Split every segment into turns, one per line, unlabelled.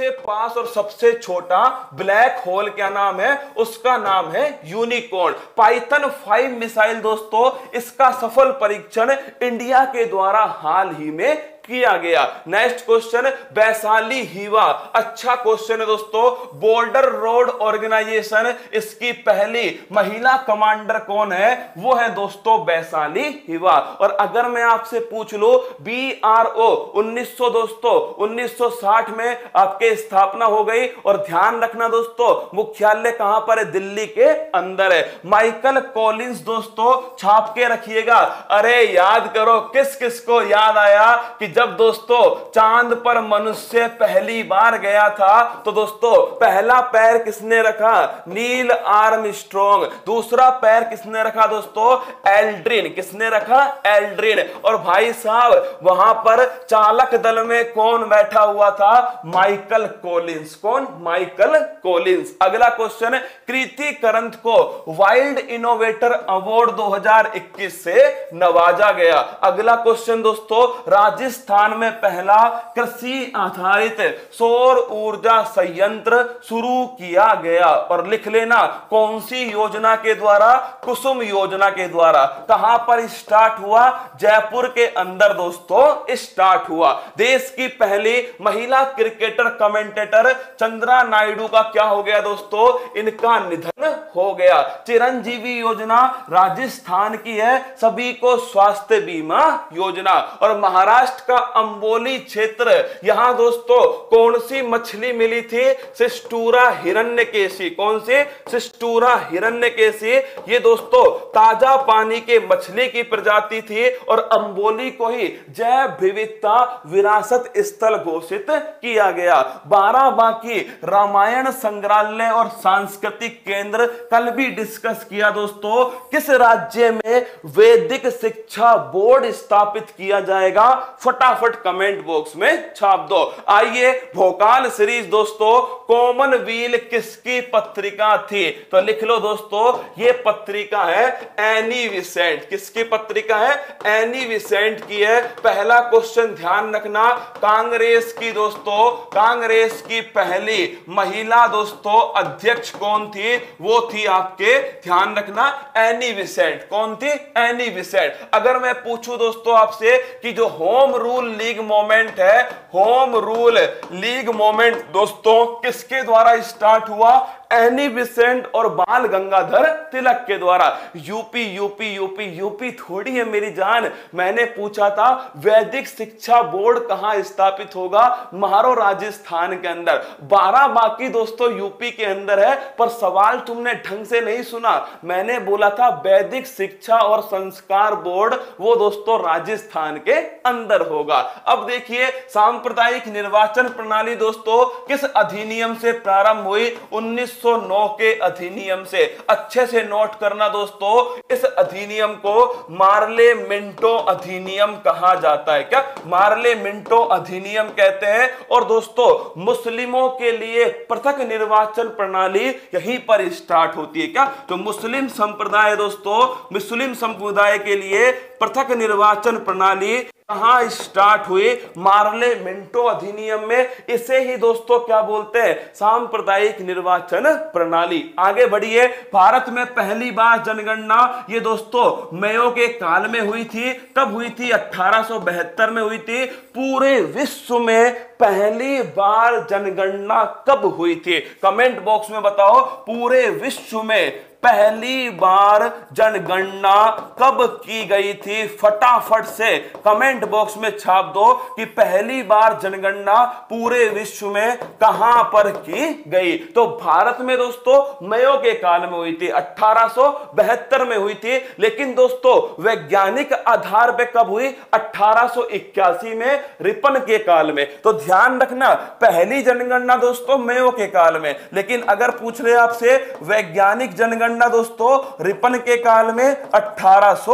सबसे पास और सबसे छोटा ब्लैक होल क्या नाम है? उसका नाम है यूनिकॉर्न। पाइथन फाइव मिसाइल दोस्तों, इसका सफल परीक्षण इंडिया के द्वारा हाल ही में किया गया। नेक्स्ट क्वेश्चन वैशाली हीवा। अच्छा क्वेश्चन है दोस्तों बॉर्डर रोड ऑर्गेनाइजेशन इसकी पहली महिला कमांडर कौन है? वो है दोस्तों वैशाली हीवा। और अगर मैं आपसे पूछ लो बी आर ओ उन्नीस दोस्तों 1960 में आपके स्थापना हो गई। और ध्यान रखना दोस्तों, मुख्यालय कहाँ पर है? दिल्ली के अंदर है। माइकल कॉलिंस दोस्तों, छाप के रखिएगा। अरे याद करो किस किस को याद आया कि जब दोस्तों चाँद पर मनुष्य पहली बार गया था तो दोस्तों पहला पैर किसने रखा? नील आर्म स्ट्रोंग दूसरा पैर किसने रखा दोस्तों? एल्ड्रिन। किसने रखा? एल्ड्रिन। और भाई साहब, वहाँ पर चालक दल में कौन बैठा हुआ था? माइकल कोलिंस कौन? माइकल कोलिंस अगला क्वेश्चन, कृति करंत को वाइल्ड इनोवेटर अवार्ड 2021 से नवाजा गया। अगला क्वेश्चन दोस्तों, राजस्थान राजस्थान में पहला कृषि आधारित सौर ऊर्जा संयंत्र शुरू किया गया। और लिख लेना, कौन सी योजना के द्वारा? कुसुम योजना के द्वारा। कहाँ पर स्टार्ट हुआ? जयपुर के अंदर दोस्तों, स्टार्ट हुआ। देश की पहली महिला क्रिकेटर कमेंटेटर चंद्रा नायडू का क्या हो गया दोस्तों? इनका निधन हो गया। चिरंजीवी योजना राजस्थान की है। सभी को स्वास्थ्य बीमा योजना। और महाराष्ट्र का अंबोली क्षेत्र। यहाँ दोस्तों, कौन सी मछली मिली थी? सिस्टूरा हिरण्य केसी कौन सी? सिस्टूरा हिरण्य केसी ये दोस्तों, ताज़ा पानी के मछली की प्रजाति थी और अंबोली को ही जैव विविधता विरासत स्थल घोषित किया गया। बारह बाकी रामायण संग्रहालय और सांस्कृतिक केंद्र कल भी डिस्कस किया दोस्तों, किस राज्य में वैदिक शिक्षा बोर्ड स्थापित किया जाएगा? फटा फटाफट कमेंट बॉक्स में छाप दो। आइए भोकाल सीरीज़ दोस्तों कॉमन व्हील किसकी पत्रिका थी? तो लिख लो दोस्तों, ये पत्रिका है एनी विसेंट। किसकी पत्रिका है? एनी विसेंट की है। पहला क्वेश्चन ध्यान रखना, कांग्रेस की दोस्तों, कांग्रेस की पहली महिला दोस्तों, अध्यक्ष कौन थी? वो थी आपके, ध्यान रखना, एनी विसेंट। कौन थी? Annie Besant. अगर मैं पूछूँ दोस्तों आपसे कि जो होम रूल लीग मोमेंट है, होम रूल लीग मोमेंट, दोस्तों किसके द्वारा स्टार्ट हुआ? एनी बिसेंट और बाल गंगाधर तिलक के द्वारा। यूपी यूपी यूपी यूपी, थोड़ी है मेरी जान। मैंने पूछा था, वैदिक शिक्षा बोर्ड कहाँ स्थापित होगा? महारो राजस्थान के अंदर। बारह बाकी दोस्तों यूपी के अंदर है, पर सवाल तुमने ढंग से नहीं सुना। मैंने बोला था, वैदिक शिक्षा और संस्कार बोर्ड वो दोस्तों राजस्थान के अंदर होगा। अब देखिए, सांप्रदायिक निर्वाचन प्रणाली दोस्तों, किस अधिनियम से प्रारंभ हुई? उन्नीस 1909 के अधिनियम से अच्छे से नोट करना दोस्तों, इस अधिनियम को मार्ले मिंटो अधिनियम कहा जाता है। क्या मार्ले मिंटो अधिनियम कहते हैं? और दोस्तों, मुस्लिमों के लिए पृथक निर्वाचन प्रणाली यहीं पर स्टार्ट होती है। क्या? तो मुस्लिम संप्रदाय दोस्तों, मुस्लिम समुदाय के लिए पृथक निर्वाचन प्रणाली कहा स्टार्ट हुई? मार्ले मिंटो अधिनियम में। इसे ही दोस्तों क्या बोलते हैं? सांप्रदायिक निर्वाचन प्रणाली। आगे बढ़िए। भारत में पहली बार जनगणना। ये दोस्तों मयो के काल में हुई थी। कब हुई थी? अठारह में हुई थी। पूरे विश्व में पहली बार जनगणना कब हुई थी? कमेंट बॉक्स में बताओ। पूरे विश्व में पहली बार जनगणना कब की गई थी? फटाफट से कमेंट बॉक्स में छाप दो कि पहली बार जनगणना पूरे विश्व में कहाँ पर की गई? तो भारत में दोस्तों मयो के काल में हुई थी, अठारह में हुई थी। लेकिन दोस्तों, वैज्ञानिक आधार पे कब हुई? 1881 में, रिपन के काल में। तो ध्यान रखना, पहली जनगणना दोस्तों मयो के काल में। लेकिन अगर पूछ रहे आपसे, वैज्ञानिक जनगणना जनगणना दोस्तों, रिपन के काल में अठारह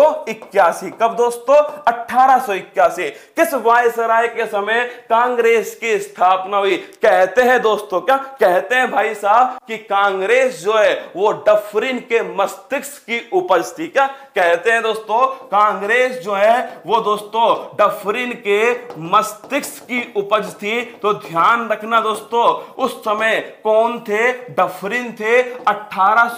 कब दोस्तों? 1881 किस वायसराय के समय कांग्रेस की स्थापना हुई? कहते हैं दोस्तों, क्या? कहते हैं भाई साहब कि कांग्रेस जो है, वो डफरिन के मस्तिष्क की उपज थी, क्या? कहते हैं दोस्तों, कांग्रेस जो है, वो दोस्तों, डफरिन के मस्तिष्क की उपज थी। तो ध्यान रखना दोस्तों, उस समय कौन थे? डफरिन थे। अठारह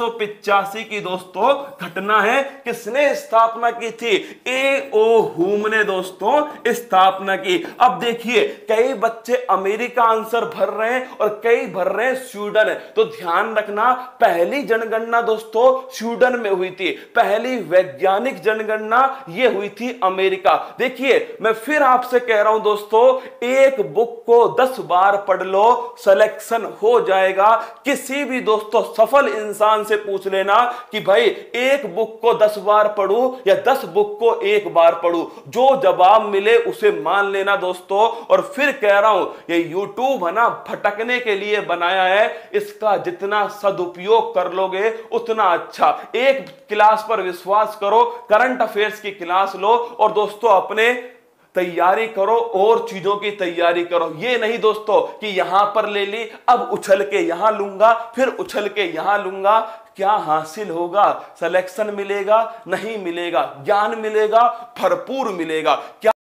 की दोस्तों, घटना है, किसने स्थापना की थी? ए ओ हुम ने दोस्तों, स्थापना की। अब देखिए, कई बच्चे अमेरिका आंसर भर रहे हैं और कई भर रहे हैं स्वीडन। तो ध्यान रखना, पहली जनगणना दोस्तों स्वीडन में हुई थी। पहली वैज्ञानिक जनगणना ये हुई थी अमेरिका। देखिए, मैं फिर आपसे कह रहा हूँ दोस्तों, एक बुक को दस बार पढ़ लो सिलेक्शन हो जाएगा। किसी भी दोस्तों सफल इंसान से पूछ लेना कि भाई, एक बुक को दस बार पढ़ू या दस बुक को एक बार पढ़ू। जो जवाब मिले उसे मान लेना दोस्तों। और फिर कह रहा हूँ, ये यूट्यूब है ना, भटकने के लिए बनाया है। इसका जितना सदुपयोग कर लोगे, उतना अच्छा। एक क्लास पर विश्वास करो, करंट अफेयर्स की क्लास लो। और दोस्तों, अपने तैयारी करो, और चीज़ों की तैयारी करो। ये नहीं दोस्तों कि यहाँ पर ले ली, अब उछल के यहाँ लूँगा, फिर उछल के यहाँ लूँगा। क्या हासिल होगा? सिलेक्शन मिलेगा, नहीं मिलेगा? ज्ञान मिलेगा, भरपूर मिलेगा। क्या